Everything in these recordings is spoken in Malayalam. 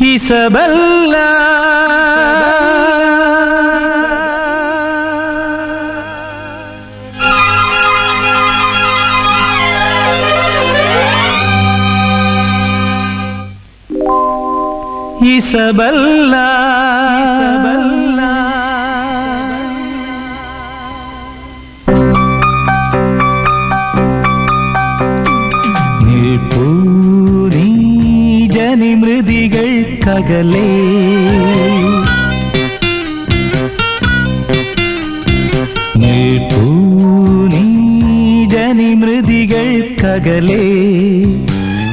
حساب الله ജനിമൃതികൾക്കകലേ നിൽപ്പൂ നീ ജനിമൃതികൾക്കകലേ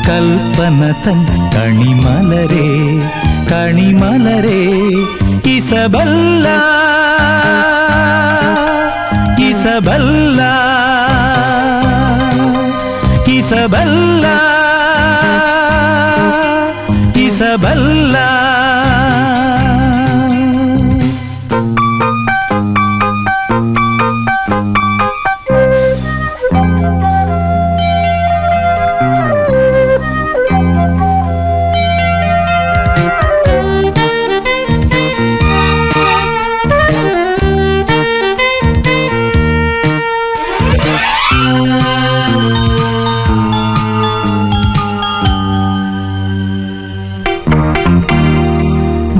കൽപ്പന തൻ കണിമലരേ കണിമലരേ ഇസബല്ല ഇസബല്ല ഇസബല്ല ഇസബല്ല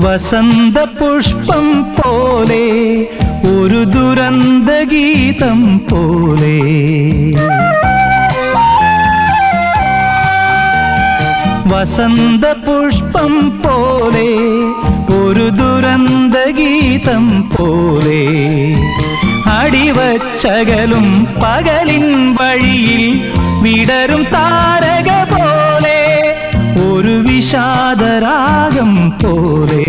വസന്ത പുഷ്പം പോലെ ഒരു ദുരന്ത ഗീതം പോലെ. വസന്ത പുഷ്പം പോലെ ഒരു ദുരന്ത ഗീതം പോലെ. അടിവച്ചകലും പകലിൻ വഴിയിൽ വിടരും താരക ഒരു വിഷാദരാഗം പോലെ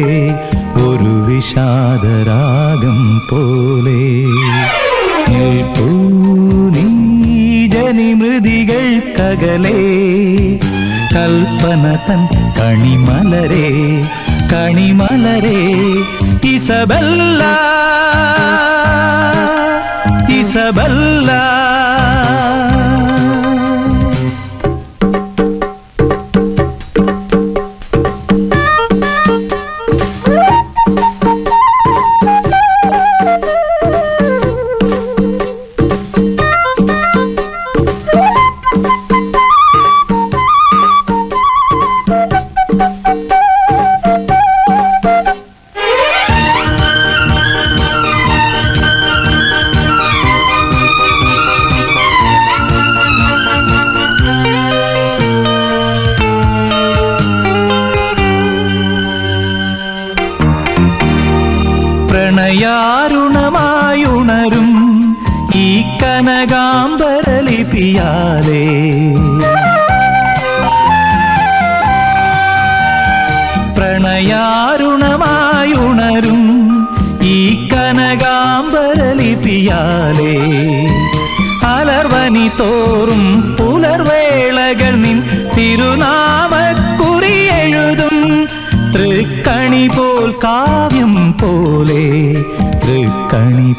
ഒരു വിഷാദരാഗം പോലെ നിൽപ്പൂ നീ ജനിമൃതികൾക്കകലേ കൽപ്പന തൻ കണിമലരേ കണിമലരേ ഇസബല്ല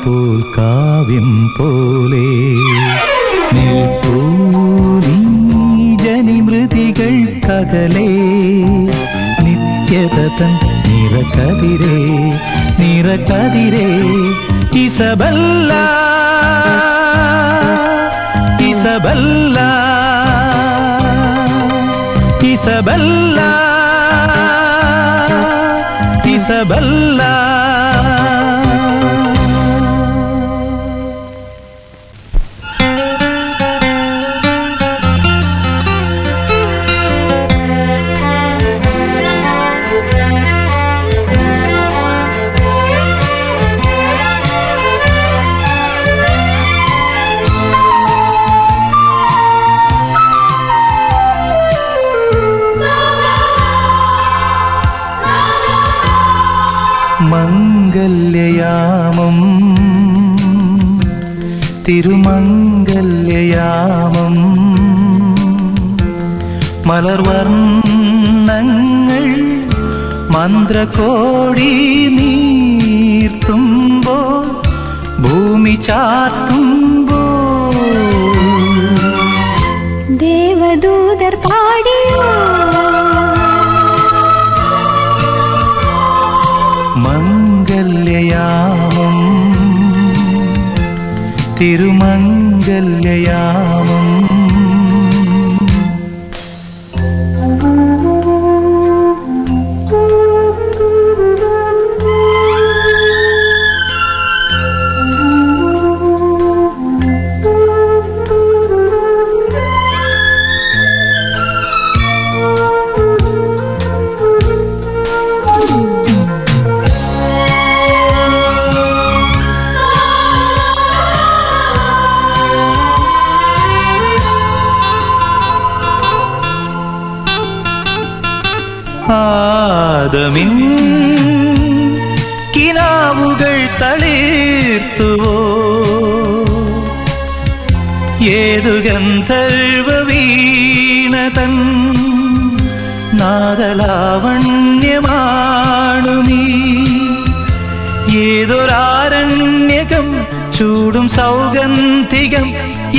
போல் காவியம் போலே. நெல் போலி ஜனிமிருதிகள் ககலே. நித்யதன் நிறக்கதிரே நிறக்கதிரே இசபல்லா. இசபல்லா. இசபல்லா. இசபல்லா. മലർവർണങ്ങൾ മന്ത്രകോടി നീർത്തുമ്പോ ഭൂമി ചാത്തുമ്പോൾ ദേവദൂതർ പാടിയോ മംഗല്യയാമം തിരുമംഗല്യയാമം. ആദമിൻ കിനാവുകൾ തളിർത്തുവോ? ഏതു ഗന്ധർവ വീണതൻ നാദലാവണ്യമാണു നീ? ഏതൊരാരണ്യകം ചൂടും സൗഗന്ധികം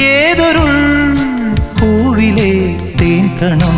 ഏതൊരുൾ പൂവിലെ ഏതു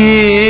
തിരുമംഗല്യയാമം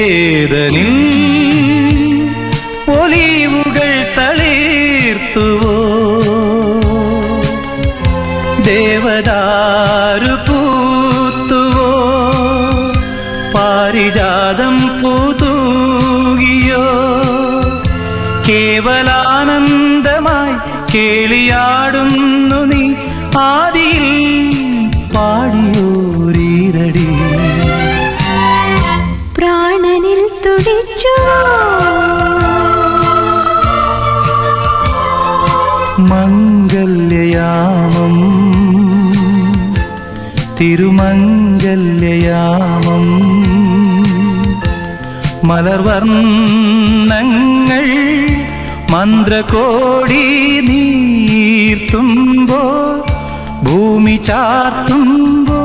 മലർവർണങ്ങൾ മന്ത്രകോടി നീർത്തുമ്പോ ഭൂമി ചാർത്തുമ്പോ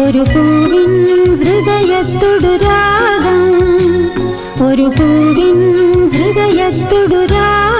ഒരു പൂവിൻ ഹൃദയത്തൊടു രാഗം ഒരു പൂവിൻ ഹൃദയത്തൊടു രാഗം.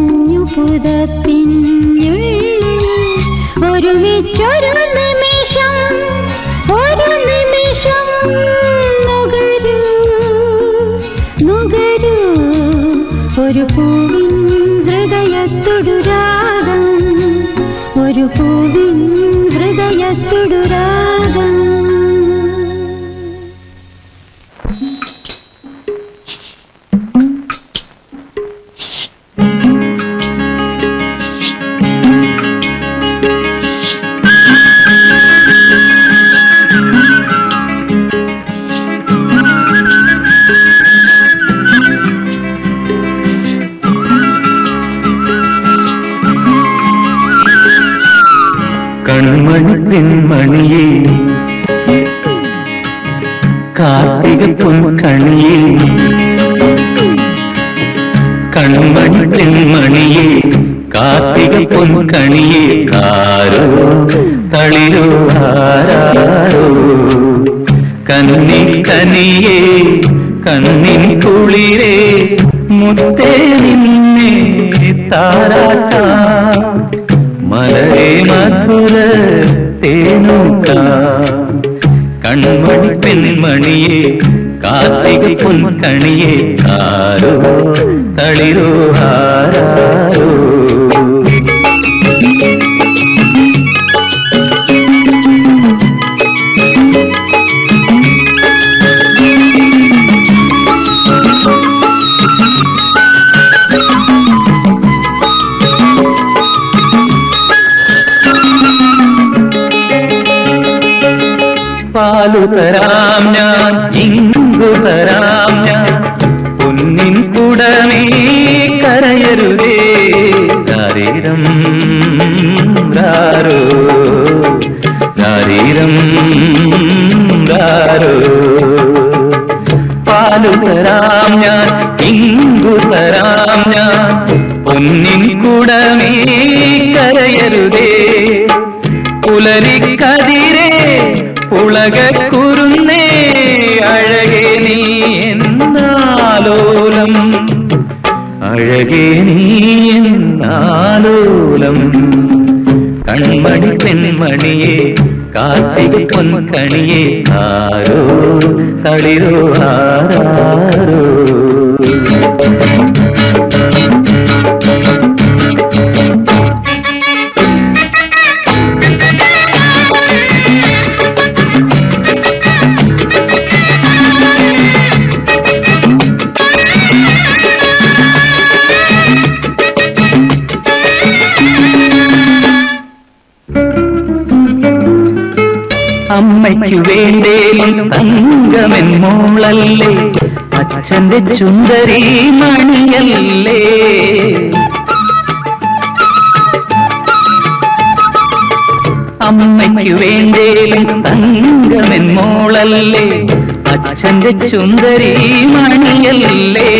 കുളിർമഞ്ഞു പുതപ്പിനുള്ളിൽ ഒരുമിച്ചൊരു നിമിഷം ഒരു നിമിഷം നുകരൂ നുകരൂ. ഒരു പൂവിൻ ഹൃദയത്തൊടുരാഗം ഒരു പൂവിൻ ഹൃദയത്തൊടു പെൺമണിയേ കാർത്തിക പൊൻകണിയേ കൺമണി പെൺമണിയേ കാർത്തിക പൊൻകണിയേ കാരോ തളിരോ ആരാരോ. കന്നി കനിയേ കണ്ണിൻ കുളിരേ. മുത്തേ നിന്നെ താരാട്ടാ. മലരെ മധുര തേനൂക്ക കൺമണി പെൺമണിയെ കാർത്തിക പൊൻകണിയെ ആരോ തളിരോ ആരാരോ പാലു തരാം ഞാൻ ഇങ്ങു തരാം ഞാൻ. പൊന്നിൻ കുടമേ കരയരുതേ. ദാരീരം ദാരോ ദാരീരം ദാരോ. പാലു തരാം ഞാൻ ഇങ്ങു തരാം ഞാൻ. പൊന്നിൻ കുടമേ കരയരുതേ. പുലരിക്കതിരേ ഉളകക്കുറുന്നേ അഴകേ നീ എന്നാലോലം. അഴകേ നീ എന്നാലോലം. കൺമണി പെൺമണിയെ കാർത്തിക പൊൻകണിയെ ആരോ തളിരോ ആരാരോ ും. അമ്മയ്ക്കു വേണ്ടേലും തങ്കമൻ മോളല്ലേ? അച്ഛന്റെ ചുന്ദരി മണിയല്ലേ? അമ്മയ്ക്കു വേണ്ടേലും തങ്കമൻ മോളല്ലേ? അച്ഛന്റെ ചുന്ദരി മണിയല്ലേ?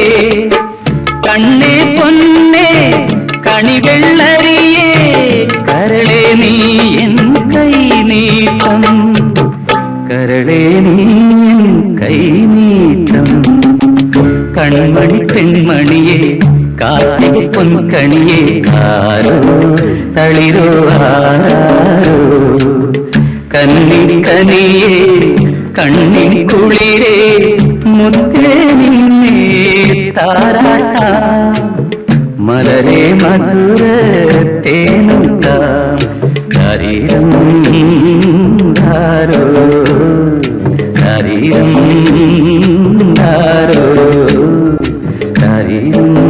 കണ്ണേ പൊന്നേ കണിവെള്ളരിയേ പൊൻകണിയെ ആരോ തളിരോ ആരാരോ കന്നി കനിയെ കണ്ണിൻ കുളിരേ മുത്തേ നിന്നെ താരാട്ട. മലരെ മധുര തേനുത്താം ശരീരം ധാരോ. ശരീരം ധാരോ. ശരീരം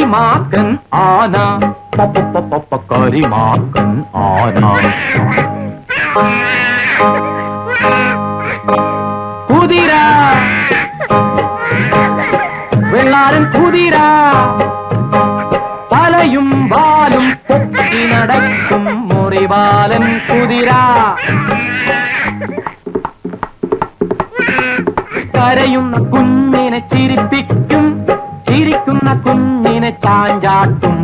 കരിമാക്കൻ ആന. കരിമാക്കൻ ആന. കുതിര. വെള്ളാരൻ കുതിര. തലയും വാലും പൊക്കി നടക്കും മുറിവാലൻ കുതിര. കരയുന്ന കുഞ്ഞിനെ ചിരിപ്പിക്കും ചിരിക്കുന്ന കുഞ്ഞിനെ ചാഞ്ചാട്ടും.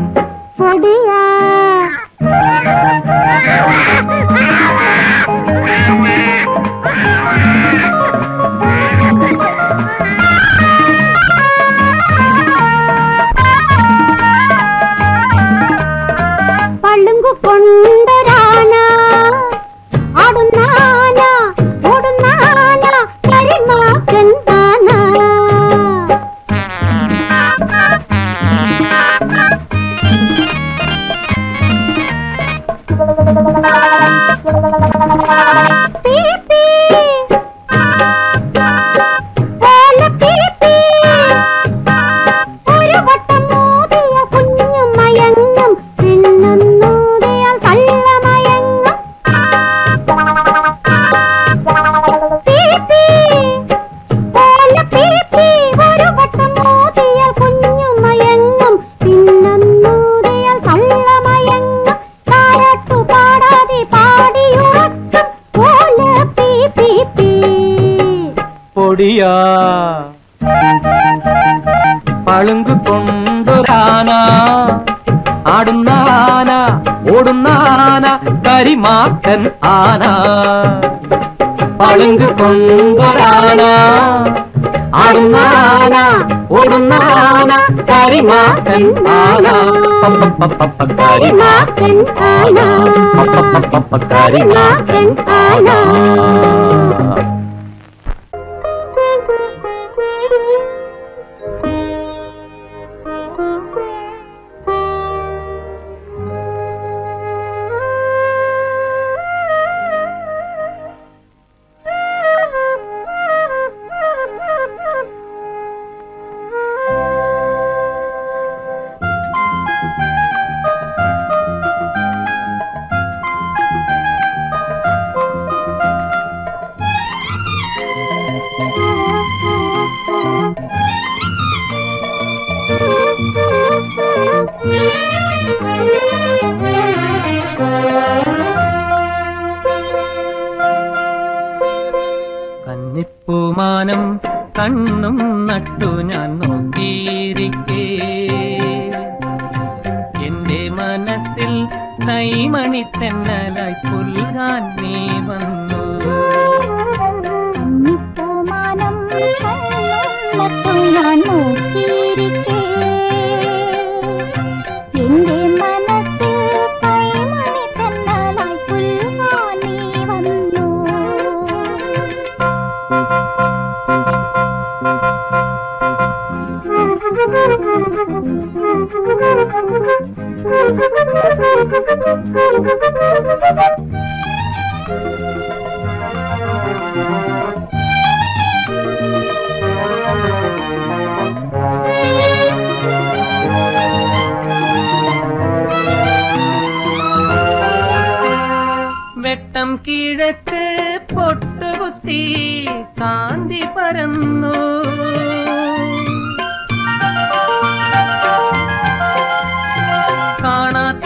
പളുങ്ക് കൊണ്ടൊരാന ആടുന്ന ആന ഓടുന്ന ആന കരിമാക്കൻ ആന പളുങ്ക് കൊണ്ടൊരാന ആടുന്ന ആന ഓടുന്ന ആന കരിമാക്കൻ ആന പപ്പപ്പപ്പപ്പ കരിമാക്കൻ ആന പപ്പപ്പപ്പപ്പ കരിമാക്കൻ ആന വെട്ടം കിഴക്ക് പൊട്ടുകുത്തി കാന്തി പരന്നു. കാണാത്ത